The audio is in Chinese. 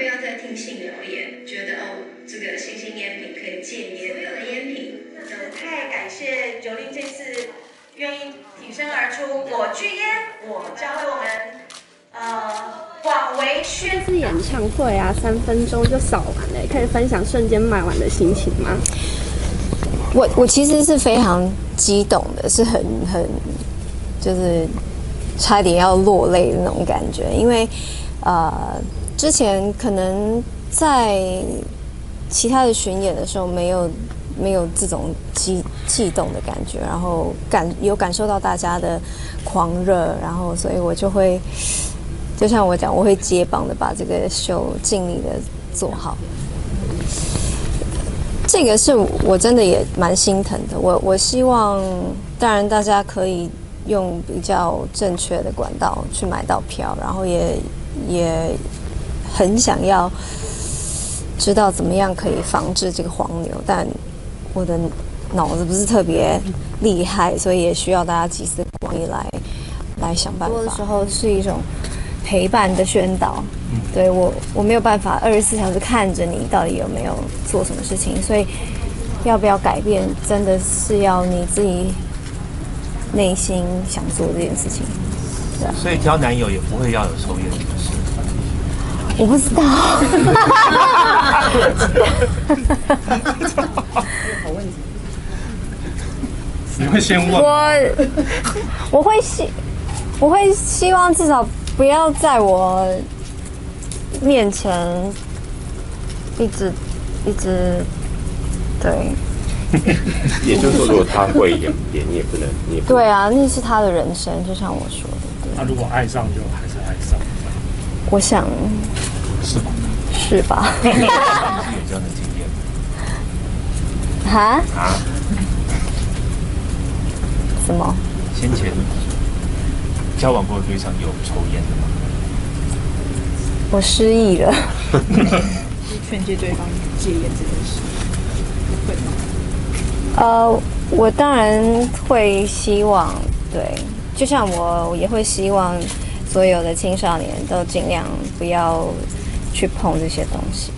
不要再听信谣言，觉得哦，这个新兴烟品可以戒烟，所有的烟品都太感谢九零这次愿意挺身而出，我拒烟，我教会我们呃广为宣。是演唱会啊，三分钟就扫完了，可以分享瞬间卖完的心情吗？我我其实是非常激动的，是很很就是差点要落泪的那种感觉，因为呃之前可能在其他的巡演的时候没有没有这种激悸动的感觉，然后感有感受到大家的狂热，然后所以我就会就像我讲，我会接棒的把这个秀尽力的做好。这个是我真的也蛮心疼的。我我希望，当然大家可以用比较正确的管道去买到票，然后也也很想要知道怎么样可以防治这个黄牛，但我的脑子不是特别厉害，所以也需要大家集思广益来来想办法。多的时候是一种陪伴的宣导。对我，我没有办法二十四小时看着你到底有没有做什么事情，所以要不要改变，真的是要你自己内心想做这件事情。对啊。所以交男友也不会要有抽烟的事。我不知道。好问题。你会先问？我我会希我会希望至少不要在我。面前一直一直对，也就是说，如果他会演，你也不能，你也对啊，那是他的人生，就像我说的。他如果爱上，就还是爱上。我想是吧？是吧？有这样的经验？啊？啊？什么？先前交往过的对象有抽烟的吗？我失忆了。劝诫对方戒烟这件事，会吗？呃，我当然会希望，对，就像我也会希望所有的青少年都尽量不要去碰这些东西。